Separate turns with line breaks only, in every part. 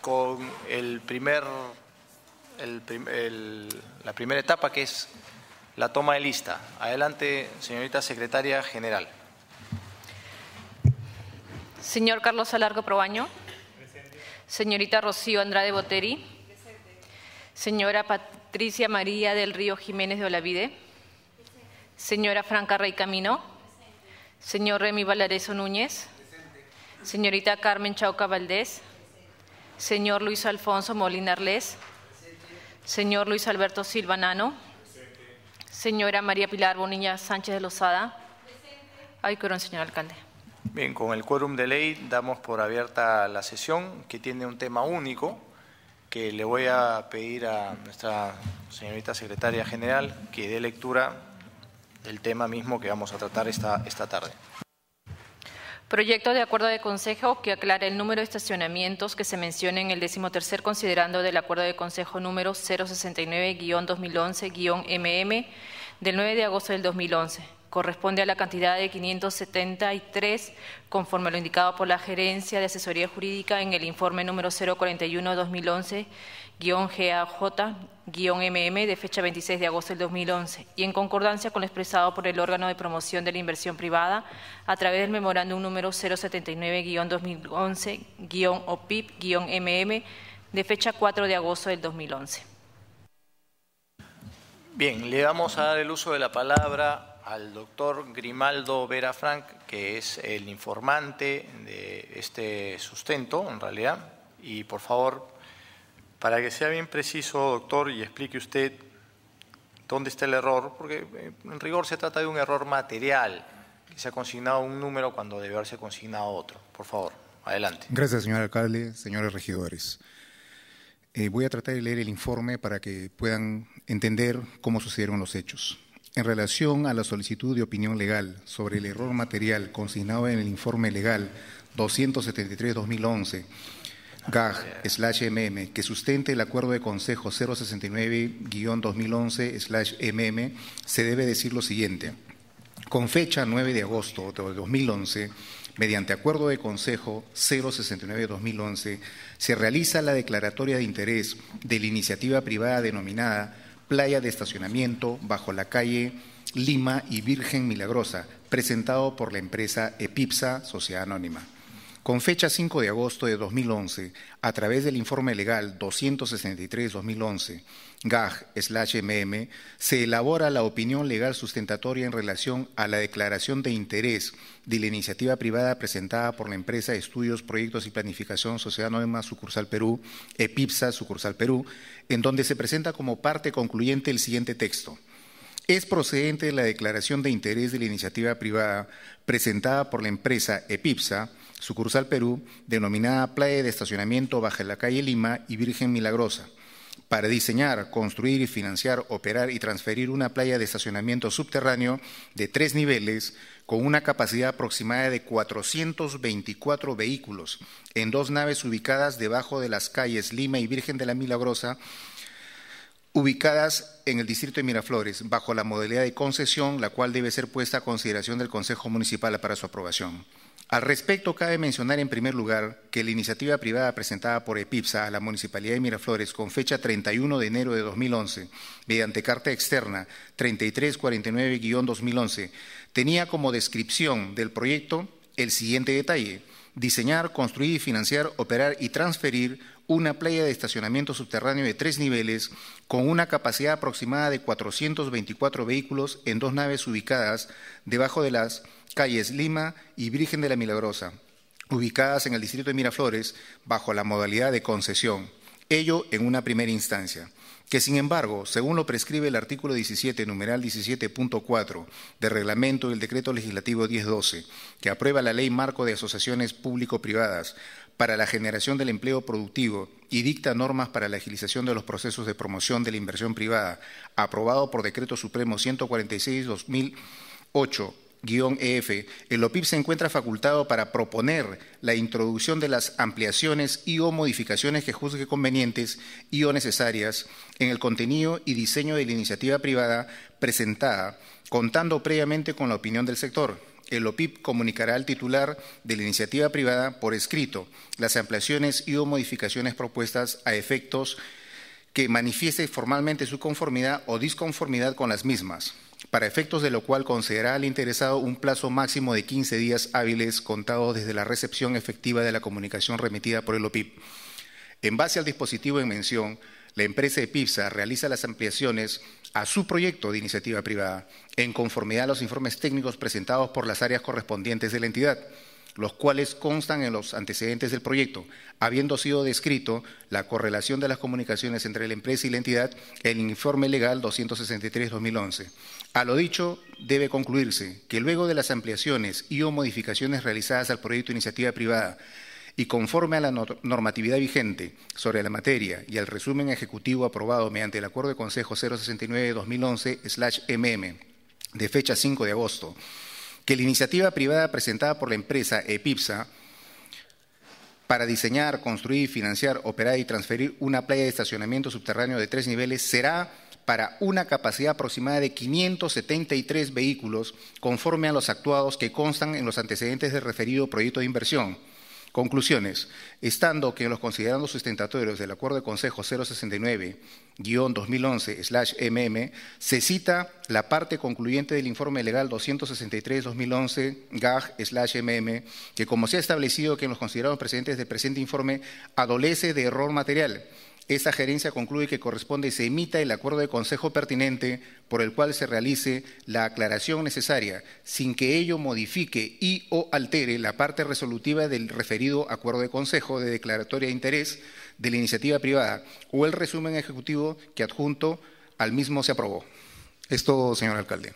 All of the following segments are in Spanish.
con el primer, la primera etapa que es la toma de lista. Adelante, señorita secretaria general.
Señor Carlos Alargo Probaño. Señorita Rocío Andrade Boteri. Señora Patricia María del Río Jiménez de Olavide. Señora Franca Rey Camino. Señor Remy Valareso Núñez. Señorita Carmen Chauca Valdés. Señor Luis Alfonso Molina Arles. Señor Luis Alberto Silva Nano. Señora María Pilar Bonilla Sánchez de Lozada. Ay, corón, señor alcalde.
Bien, con el quórum de ley damos por abierta la sesión que tiene un tema único que le voy a pedir a nuestra señorita secretaria general que dé lectura del tema mismo que vamos a tratar esta, esta tarde.
Proyecto de acuerdo de consejo que aclara el número de estacionamientos que se menciona en el decimotercer considerando del acuerdo de consejo número 069-2011-MM del 9 de agosto del 2011 corresponde a la cantidad de 573, conforme lo indicado por la Gerencia de Asesoría Jurídica en el informe número 041-2011-GAJ-MM de fecha 26 de agosto del 2011, y en concordancia con lo expresado por el órgano de promoción de la inversión privada a través del memorándum número 079-2011-OPIP-MM de fecha 4 de agosto del 2011.
Bien, le vamos a dar el uso de la palabra al doctor Grimaldo Vera Frank, que es el informante de este sustento, en realidad. Y por favor, para que sea bien preciso, doctor, y explique usted dónde está el error, porque eh, en rigor se trata de un error material, que se ha consignado un número cuando debe haberse consignado otro. Por favor, adelante.
Gracias, señor alcalde, señores regidores. Eh, voy a tratar de leer el informe para que puedan entender cómo sucedieron los hechos. En relación a la solicitud de opinión legal sobre el error material consignado en el informe legal 273-2011, GAG-MM, que sustente el acuerdo de consejo 069-2011-MM, se debe decir lo siguiente. Con fecha 9 de agosto de 2011, mediante acuerdo de consejo 069-2011, se realiza la declaratoria de interés de la iniciativa privada denominada playa de estacionamiento bajo la calle Lima y Virgen Milagrosa, presentado por la empresa Epipsa, Sociedad Anónima. Con fecha 5 de agosto de 2011, a través del informe legal 263-2011, GAG-MM, se elabora la opinión legal sustentatoria en relación a la declaración de interés de la iniciativa privada presentada por la empresa Estudios, Proyectos y Planificación Sociedad Anónima Sucursal Perú, EPIPSA Sucursal Perú, en donde se presenta como parte concluyente el siguiente texto. Es procedente la declaración de interés de la iniciativa privada presentada por la empresa EPIPSA, sucursal Perú, denominada Playa de Estacionamiento bajo la calle Lima y Virgen Milagrosa, para diseñar, construir y financiar, operar y transferir una playa de estacionamiento subterráneo de tres niveles con una capacidad aproximada de 424 vehículos en dos naves ubicadas debajo de las calles Lima y Virgen de la Milagrosa, ubicadas en el distrito de Miraflores, bajo la modalidad de concesión, la cual debe ser puesta a consideración del Consejo Municipal para su aprobación. Al respecto, cabe mencionar en primer lugar que la iniciativa privada presentada por EPIPSA a la Municipalidad de Miraflores con fecha 31 de enero de 2011, mediante carta externa 3349-2011, tenía como descripción del proyecto el siguiente detalle diseñar, construir, financiar, operar y transferir una playa de estacionamiento subterráneo de tres niveles con una capacidad aproximada de 424 vehículos en dos naves ubicadas debajo de las calles Lima y Virgen de la Milagrosa, ubicadas en el distrito de Miraflores bajo la modalidad de concesión, ello en una primera instancia que sin embargo, según lo prescribe el artículo 17, numeral 17.4 del reglamento del decreto legislativo 1012, que aprueba la ley marco de asociaciones público-privadas para la generación del empleo productivo y dicta normas para la agilización de los procesos de promoción de la inversión privada, aprobado por Decreto Supremo 146-2008 EF, el OPIP se encuentra facultado para proponer la introducción de las ampliaciones y o modificaciones que juzgue convenientes y o necesarias en el contenido y diseño de la iniciativa privada presentada, contando previamente con la opinión del sector. El OPIP comunicará al titular de la iniciativa privada por escrito las ampliaciones y o modificaciones propuestas a efectos que manifieste formalmente su conformidad o disconformidad con las mismas, para efectos de lo cual concederá al interesado un plazo máximo de 15 días hábiles contados desde la recepción efectiva de la comunicación remitida por el OPIP. En base al dispositivo en mención, la empresa EPIPSA realiza las ampliaciones a su proyecto de iniciativa privada en conformidad a los informes técnicos presentados por las áreas correspondientes de la entidad, los cuales constan en los antecedentes del proyecto, habiendo sido descrito la correlación de las comunicaciones entre la empresa y la entidad en el informe legal 263-2011. A lo dicho, debe concluirse que luego de las ampliaciones y o modificaciones realizadas al proyecto de iniciativa privada y conforme a la normatividad vigente sobre la materia y al resumen ejecutivo aprobado mediante el Acuerdo de Consejo 069-2011-MM de fecha 5 de agosto, que la iniciativa privada presentada por la empresa EPIPSA para diseñar, construir, financiar, operar y transferir una playa de estacionamiento subterráneo de tres niveles será para una capacidad aproximada de 573 vehículos conforme a los actuados que constan en los antecedentes del referido proyecto de inversión Conclusiones. Estando que en los considerandos sustentatorios del Acuerdo de Consejo 069-2011-MM se cita la parte concluyente del informe legal 263-2011-GAG-MM, que como se ha establecido que en los considerados precedentes del presente informe adolece de error material esta gerencia concluye que corresponde se emita el acuerdo de consejo pertinente por el cual se realice la aclaración necesaria sin que ello modifique y o altere la parte resolutiva del referido acuerdo de consejo de declaratoria de interés de la iniciativa privada o el resumen ejecutivo que adjunto al mismo se aprobó. Esto, señor alcalde.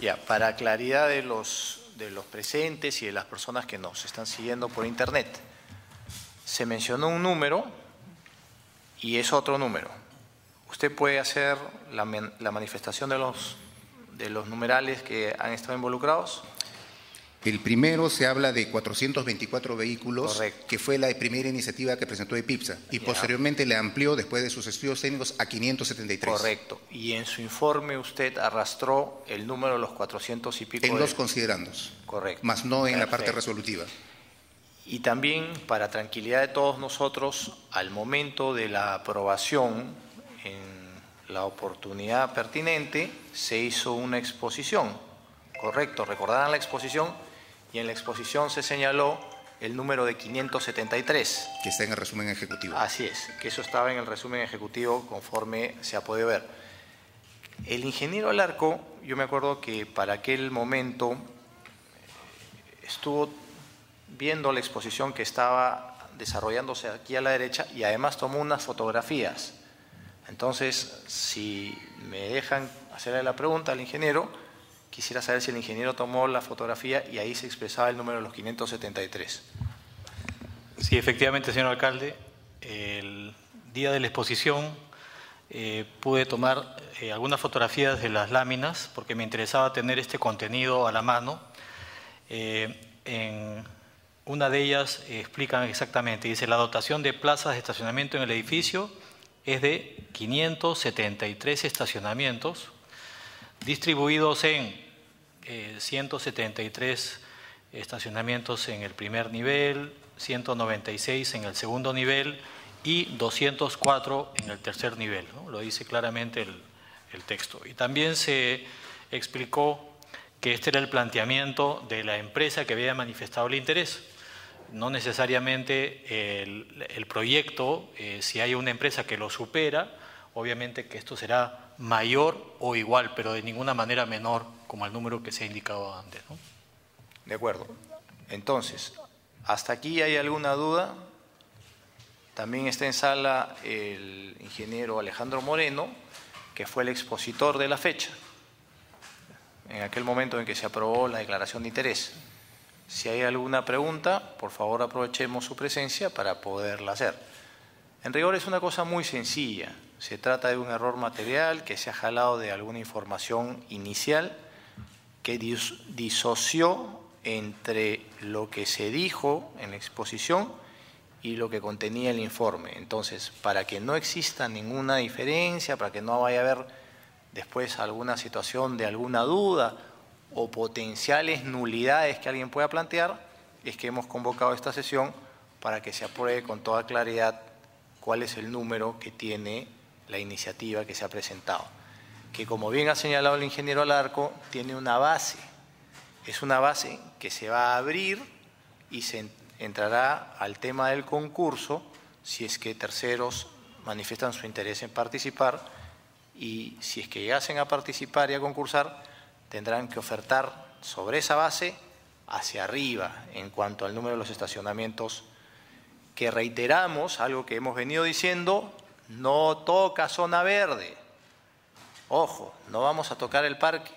Ya, para claridad de los, de los presentes y de las personas que nos están siguiendo por Internet se mencionó un número y es otro número. Usted puede hacer la, manifestación de los, de los numerales que han estado involucrados.
El primero se habla de 424 vehículos, que fue la primera iniciativa que presentó EPIPSA, y posteriormente le amplió, después de sus estudios técnicos, a 573.
Correcto. Y en su informe usted arrastró el número de los 400 y pico.
En los considerandos.
Correcto.
Más no en la parte resolutiva.
Y también, para tranquilidad de todos nosotros, al momento de la aprobación, en la oportunidad pertinente, se hizo una exposición. Correcto, recordarán la exposición y en la exposición se señaló el número de 573.
Que está en el resumen ejecutivo.
Así es, que eso estaba en el resumen ejecutivo conforme se ha podido ver. El ingeniero Alarco, yo me acuerdo que para aquel momento estuvo viendo la exposición que estaba desarrollándose aquí a la derecha y además tomó unas fotografías. Entonces, si me dejan hacerle la pregunta al ingeniero, quisiera saber si el ingeniero tomó la fotografía y ahí se expresaba el número de los 573.
Sí, efectivamente, señor alcalde. El día de la exposición eh, pude tomar eh, algunas fotografías de las láminas porque me interesaba tener este contenido a la mano. Eh, en una de ellas explica exactamente, dice, la dotación de plazas de estacionamiento en el edificio es de 573 estacionamientos, distribuidos en 173 eh, estacionamientos en el primer nivel, 196 en el segundo nivel y 204 en el tercer nivel. Lo dice claramente el texto. Y también se explicó que este era el planteamiento de la empresa que había manifestado el interés no necesariamente el, proyecto, eh, si hay una empresa que lo supera, obviamente que esto será mayor o igual, pero de ninguna manera menor como el número que se ha indicado antes.
De acuerdo. Entonces, ¿hasta aquí hay alguna duda? También está en sala el ingeniero Alejandro Moreno, que fue el expositor de la fecha, en aquel momento en que se aprobó la declaración de interés. Si hay alguna pregunta, por favor aprovechemos su presencia para poderla hacer. En rigor es una cosa muy sencilla. Se trata de un error material que se ha jalado de alguna información inicial que disoció entre lo que se dijo en la exposición y lo que contenía el informe. Entonces, para que no exista ninguna diferencia, para que no vaya a haber después alguna situación de alguna duda o potenciales nulidades que alguien pueda plantear, es que hemos convocado esta sesión para que se apruebe con toda claridad cuál es el número que tiene la iniciativa que se ha presentado. Que como bien ha señalado el ingeniero Alarco, tiene una base. Es una base que se va a abrir y se entrará al tema del concurso si es que terceros manifiestan su interés en participar y si es que llegasen a participar y a concursar, tendrán que ofertar sobre esa base hacia arriba en cuanto al número de los estacionamientos que reiteramos, algo que hemos venido diciendo, no toca zona verde. Ojo, no vamos a tocar el parque.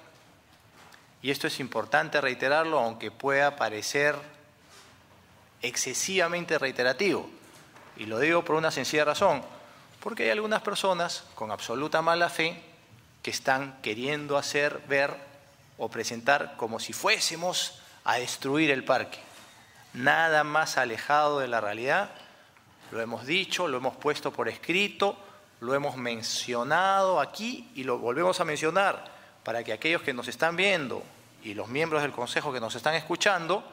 Y esto es importante reiterarlo, aunque pueda parecer excesivamente reiterativo. Y lo digo por una sencilla razón, porque hay algunas personas con absoluta mala fe que están queriendo hacer ver o presentar como si fuésemos a destruir el parque. Nada más alejado de la realidad, lo hemos dicho, lo hemos puesto por escrito, lo hemos mencionado aquí y lo volvemos a mencionar para que aquellos que nos están viendo y los miembros del Consejo que nos están escuchando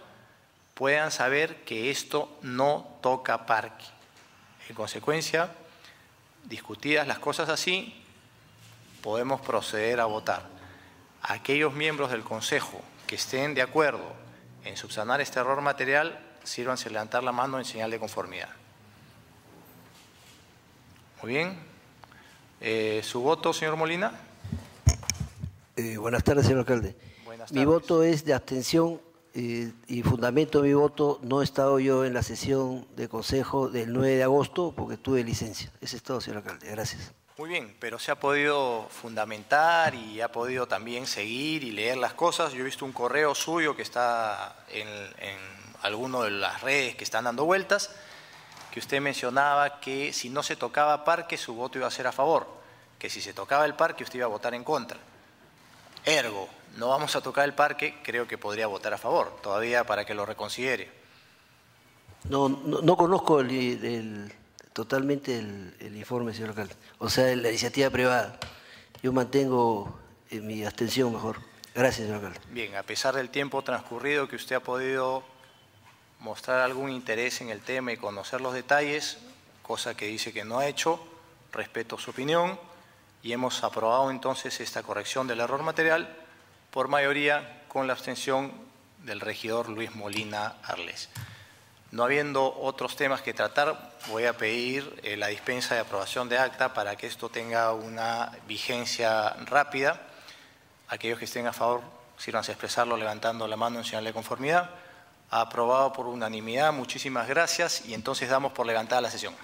puedan saber que esto no toca parque. En consecuencia, discutidas las cosas así, podemos proceder a votar. Aquellos miembros del Consejo que estén de acuerdo en subsanar este error material, sírvanse levantar la mano en señal de conformidad. Muy bien. Eh, ¿Su voto, señor Molina?
Eh, buenas tardes, señor alcalde. Mi voto es de abstención eh, y fundamento mi voto. No he estado yo en la sesión de consejo del 9 de agosto porque tuve licencia. Ese es todo, señor alcalde. Gracias.
Muy bien, pero se ha podido fundamentar y ha podido también seguir y leer las cosas. Yo he visto un correo suyo que está en, en alguna de las redes que están dando vueltas, que usted mencionaba que si no se tocaba parque su voto iba a ser a favor, que si se tocaba el parque usted iba a votar en contra. Ergo, no vamos a tocar el parque, creo que podría votar a favor, todavía para que lo reconsidere.
No, no, conozco el totalmente el, informe, señor alcalde. O sea, la iniciativa privada. Yo mantengo eh, mi abstención mejor. Gracias, señor alcalde.
Bien, a pesar del tiempo transcurrido que usted ha podido mostrar algún interés en el tema y conocer los detalles, cosa que dice que no ha hecho, respeto su opinión y hemos aprobado entonces esta corrección del error material por mayoría con la abstención del regidor Luis Molina Arles. No habiendo otros temas que tratar, voy a pedir eh, la dispensa de aprobación de acta para que esto tenga una vigencia rápida. Aquellos que estén a favor, sírvanse a expresarlo levantando la mano en señal de conformidad. Aprobado por unanimidad, muchísimas gracias y entonces damos por levantada la sesión.